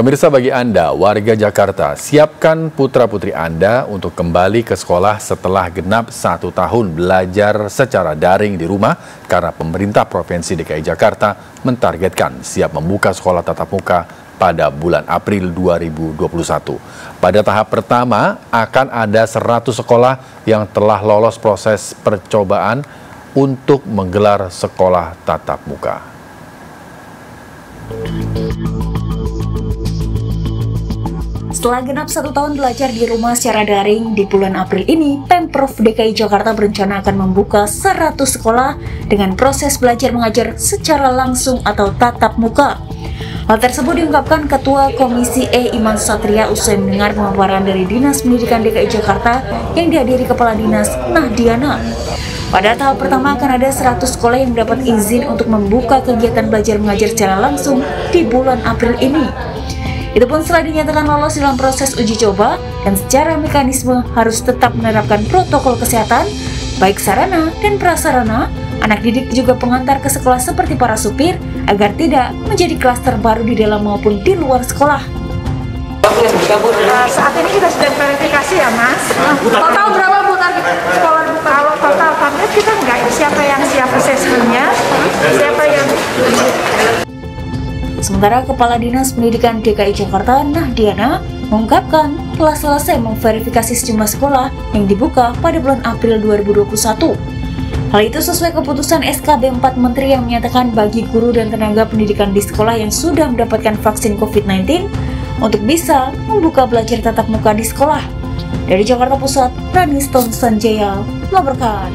Pemirsa bagi Anda, warga Jakarta, siapkan putra-putri Anda untuk kembali ke sekolah setelah genap satu tahun belajar secara daring di rumah karena pemerintah Provinsi DKI Jakarta mentargetkan siap membuka sekolah tatap muka pada bulan April 2021. Pada tahap pertama akan ada 100 sekolah yang telah lolos proses percobaan untuk menggelar sekolah tatap muka. Setelah genap satu tahun belajar di rumah secara daring, di bulan April ini, Pemprov DKI Jakarta berencana akan membuka 100 sekolah dengan proses belajar mengajar secara langsung atau tatap muka. Hal tersebut diungkapkan Ketua Komisi E Iman Satria usai mendengar pemaparan dari Dinas Pendidikan DKI Jakarta yang dihadiri Kepala Dinas Nahdiana. Pada tahap pertama akan ada 100 sekolah yang mendapat izin untuk membuka kegiatan belajar mengajar secara langsung di bulan April ini. Itu pun setelah dinyatakan lolos dalam proses uji coba dan secara mekanisme harus tetap menerapkan protokol kesehatan, baik sarana dan prasarana, anak didik juga pengantar ke sekolah seperti para supir agar tidak menjadi klaster baru di dalam maupun di luar sekolah. Uh, saat ini kita Sementara Kepala Dinas Pendidikan DKI Jakarta Nahdiana mengungkapkan telah selesai memverifikasi sejumlah sekolah yang dibuka pada bulan April 2021. Hal itu sesuai keputusan SKB 4 Menteri yang menyatakan bagi guru dan tenaga pendidikan di sekolah yang sudah mendapatkan vaksin COVID-19 untuk bisa membuka belajar tatap muka di sekolah. Dari Jakarta Pusat, Rani Stone Sanjaya melaporkan.